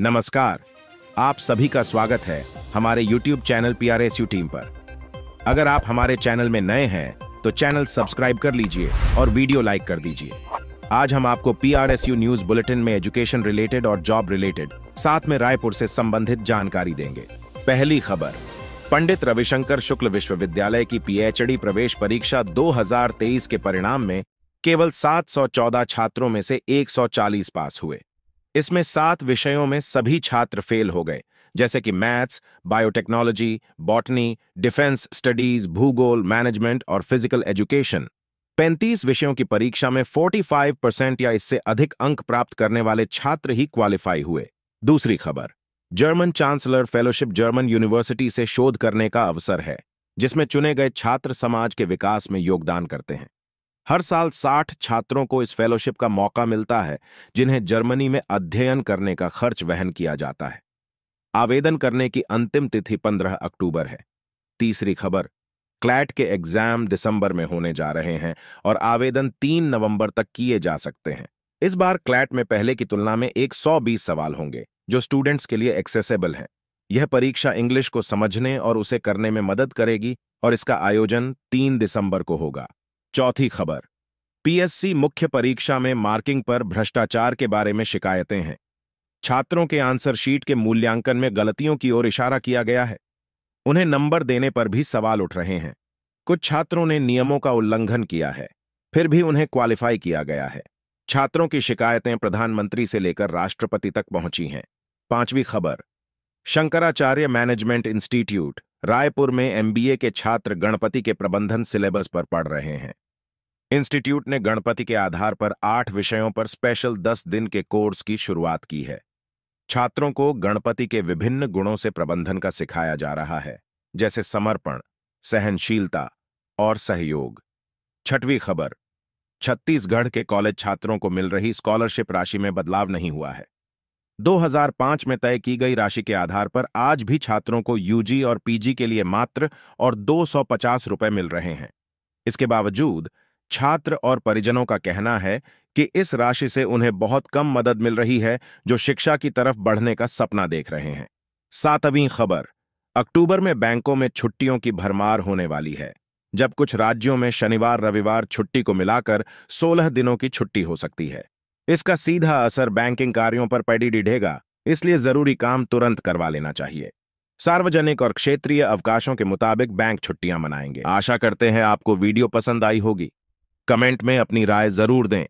नमस्कार। आप सभी का स्वागत है हमारे YouTube channel P R team पर। अगर आप हमारे चैनल में नए हैं तो चैनल सब्सक्राइब कर लीजिए और वीडियो लाइक कर दीजिए। आज हम आपको PRSU न्यूज़ बुलेटिन में एजुकेशन रिलेटेड और जॉब रिलेटेड, साथ में रायपुर से संबंधित जानकारी देंगे। पहली खबर, पंडित रविशंकर शुक्ल विश्वविद्यालय की पीएचडी प्रवेश परीक्षा 2023 के परिणाम में केवल 714 छात्रों में से 140 पास हुए। इसमें सात विषयों में सभी छात्र फेल हो गए, जैसे कि maths, biotechnology, botany, defence studies, भूगोल, मैनेजमेंट और फ़िज़िकल एजुकेशन। 35 विषयों की परीक्षा में 45 परसेंट या इससे अधिक अंक प्राप्त करने वाले छात्र ही क्वालिफाई हुए। दूसरी खबर, German chancellor fellowship German university से शोध करने का अवसर है, जिसमें चुने गए छात्र समाज के विकास में योगदान करते हैं। हर साल 60 छात्रों को इस फेलोशिप का मौका मिलता है, जिन्हें जर्मनी में अध्ययन करने का खर्च वहन किया जाता है। आवेदन करने की अंतिम तिथि 15 अक्टूबर है। तीसरी खबर, क्लैट के एग्ज़ाम दिसंबर में होने जा रहे हैं और आवेदन 3 नवंबर तक किए जा सकते हैं। इस बार क्लैट में पहले की तुलना में 120 सवाल होंगे, जो स्टूडेंट्स के लिए एक्सेसिबल हैं। यह परीक्षा इंग्लिश को समझने और उसे करने में मदद करेगी और इसका आयोजन 3 दिसंबर को होगा। चौथी खबर। पीएससी मुख्य परीक्षा में मार्किंग पर भ्रष्टाचार के बारे में शिकायतें हैं। छात्रों के आंसर शीट के मूल्यांकन में गलतियों की ओर इशारा किया गया है। उन्हें नंबर देने पर भी सवाल उठ रहे हैं। कुछ छात्रों ने नियमों का उल्लंघन किया है, फिर भी उन्हें क्वालिफाई किया गया है। छात्रों की शिकायतें प्रधानमंत्री से लेकर राष्ट्रपति तक पहुँची हैं। पांचवी खबर। शंकराचार्य मैनेजमेंट इंस्टीट्यूट, रायपुर में एमबीए के छात्र गणपति के प्रबंधन सिलेबस पर पढ़ रहे हैं। इंस्टीट्यूट ने गणपति के आधार पर आठ विषयों पर स्पेशल दस दिन के कोर्स की शुरुआत की है। छात्रों को गणपति के विभिन्न गुणों से प्रबंधन का सिखाया जा रहा है, जैसे समर्पण, सहनशीलता और सहयोग। छठवीं खबर, छत्तीसगढ़ के कॉलेज छात्रों को मिल रही स्कॉलरशिप राशि में बदलाव नहीं हुआ है। 2005 में तय की गई राशि के आधार पर आज भी छात्रों को यूजी और पीजी के लिए मात्र और 250 रुपए मिल रहे हैं। इसके बावजूद छात्र और परिजनों का कहना है कि इस राशि से उन्हें बहुत कम मदद मिल रही है, जो शिक्षा की तरफ़ बढ़ने का सपना देख रहे हैं। सातवीं खबर, अक्टूबर में बैंकों में छुट्टियों की भरमार होने वाली है। जब कुछ राज्यों में शनिवार, रविवार छुट्टी को मिलाकर 16 दिनों की छुट्टी हो सकती है। इसका सीधा असर बैंकिंग कार्यों पर पड़ी डिढ़ेगा, इसलिए ज़रूरी काम तुरंत करवा लेना चाहिए। सार्वजनिक और क्षेत्रीय अवकाशों के मुताबिक बैंक छुट्टियाँ मनाएँगे। आशा करते हैं आपको वीडियो पसंद आई होगी। कमेंट में अपनी राय ज़रूर दें।